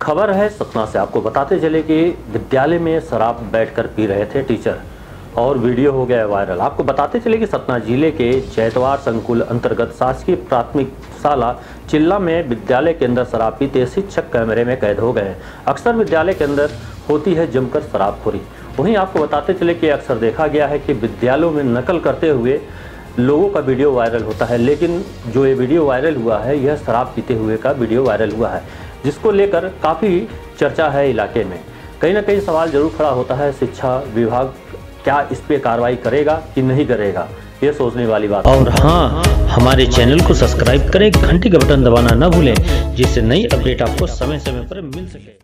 खबर है सतना से आपको बताते चले कि विद्यालय में शराब बैठकर पी रहे थे टीचर। और वीडियो हो गया वायरल। आपको बताते चले कि सतना ज़िले के चैतवार संकुल अंतर्गत शासकीय प्राथमिक शाला चिल्ला में विद्यालय के अंदर शराब पीते शिक्षक कैमरे में कैद हो गए। अक्सर विद्यालय के अंदर होती है जमकर शराबखोरी वहीं आपको बताते चले कि अक्सर देखा गया है कि विद्यालयों में नकल करते हुए लोगों का वीडियो वायरल होता है, लेकिन जो ये वीडियो वायरल हुआ है, यह शराब पीते हुए का वीडियो वायरल हुआ है। जिसको लेकर काफ़ी चर्चा है इलाके में। कहीं ना कहीं सवाल ज़रूर खड़ा होता है, शिक्षा विभाग क्या इस पर कार्रवाई करेगा कि नहीं करेगा? ये सोचने वाली बात और हाँ हमारे चैनल को सब्सक्राइब करें, घंटी का बटन दबाना न भूलें, जिससे नई अपडेट आपको समय समय पर मिल सके।